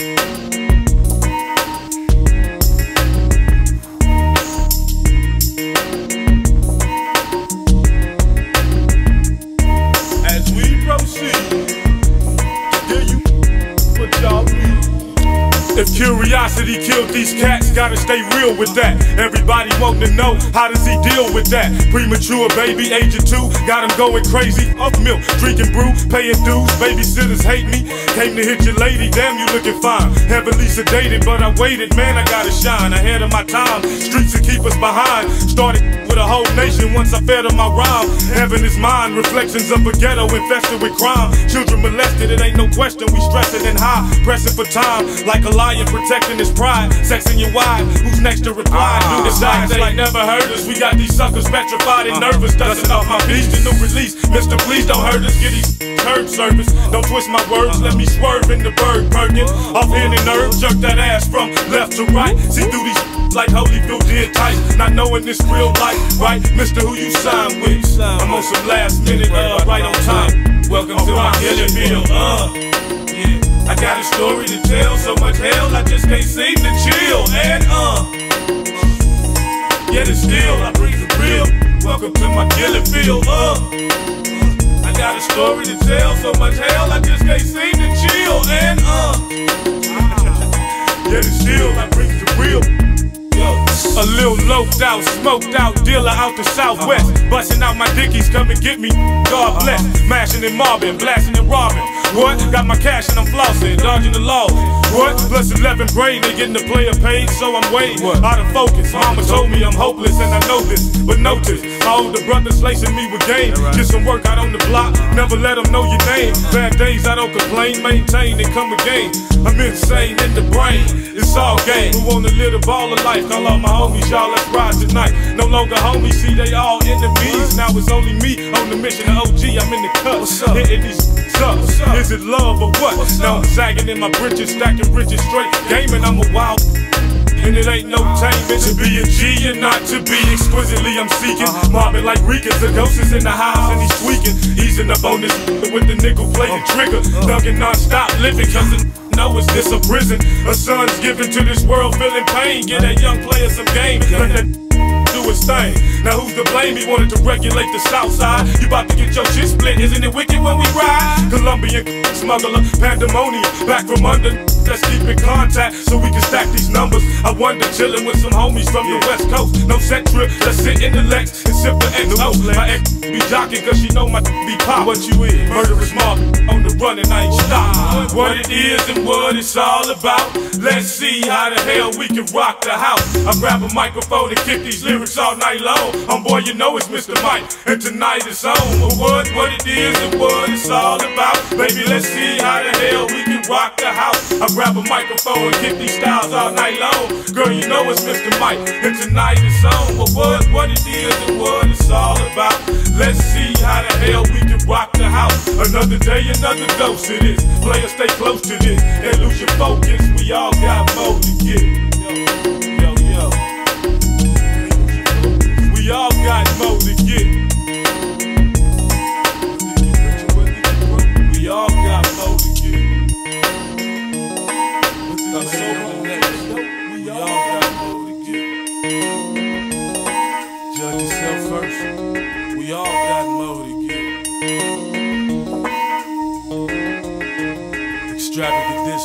As If curiosity killed these cats, gotta stay real with that. Everybody want to know how does he deal with that? Premature baby, age of two, got him going crazy. Off milk, drinking brew, paying dues. Babysitters hate me. Came to hit your lady, damn you looking fine. Heavily sedated, but I waited, man, I gotta shine ahead of my time. Streets to keep us behind. Started with a whole nation once I fed on my rhyme. Heaven is mine, reflections of a ghetto infested with crime. Children molested, it ain't no question. We stressing and high, pressing for time. Like a lion protecting his pride. Sexing your wife, who's next to reply? Do the signs they ain't never heard us. We got these suckers petrified and nervous. Dusting off my beast, the new release. Mister, please don't hurt us. Get these curb service. Don't twist my words, let me swerve in the bird perkin. Off any nerve, jerk that ass from left to right. See through these like Holyfield did tight. Not knowing this real life, right? Mister, who you sign with? I'm on some last minute, uh, right on time. Welcome to my killing field, uh. Yeah, I got a story to tell, so much hell I just can't seem to chill, and uh. Yet it's still, I bring the real. Welcome to my killing field, uh. I got a story to tell, so much hell I just can't seem to chill, and uh. Yet it's still, I bring the real. A little loped out, smoked out dealer out the southwest. Uh-huh. Busting out my dickies, come and get me. God uh-huh. bless. Mashing and mobbing, blasting and robbing. What? Got my cash and I'm flossing, dodging the law. What? Plus 11th grade, they getting the player paid, so I'm way out of focus. Mama told me I'm hopeless, and I know this. But notice, my older brother's lacing me with game. Get some work out on the block, never let them know your name. Bad days, I don't complain, maintain and come again. I'm insane in the brain, it's all game. Who wanna live the ball of life? Call all my homies, y'all, let's ride tonight. No longer homies, see they all enemies. Now it's only me on the mission of OG. I'm in the cut, hitting these up. Is it love or what? Now I'm sagging in my britches, stacking riches straight. Gaming, I'm a wild. And it ain't no taming to be a G and not to be exquisitely. I'm seeking uh-huh. mobbing like Ricans. The ghost is in the house and he's tweaking. Easing up on this with the nickel plated uh-huh. trigger. Uh-huh. Dunking non-stop living cause the know is this a prison? A son's given to this world feeling pain. Get that young player some game. Let that do his thing. Now who's to blame? He wanted to regulate the south side. You about to get your shit split. Isn't it wicked when we ride? Colombian smuggler, pandemonium, back from under. Let's keep in contact so we can stack these numbers. I wonder, chilling with some homies from the west coast. No set trip, let's sit in the Lex and sip the XO. My ex be jocking cause she know my be pop. What you is? Murderous mob on the run and I ain't stop. What it is and what it's all about. Let's see how the hell we can rock the house. I grab a microphone and kick these lyrics all night long. Um, boy, you know it's Mr. Mike, and tonight it's on. But what, what it is and what it's all about. Baby, let's see how the hell we can rock the house. I grab a microphone and kick these styles all night long. Girl, you know it's Mr. Mike, and tonight it's on. What, what it is and what it's all about. Let's see how the hell we can rock the house. Another day, another dose of this. Players stay close to this and lose your focus. We all got more to get. Yo, yo. We all got more to get.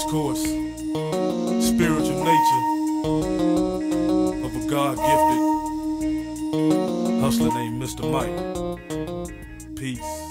Discourse, spiritual nature of a God gifted hustler named Mr. Mike. Peace.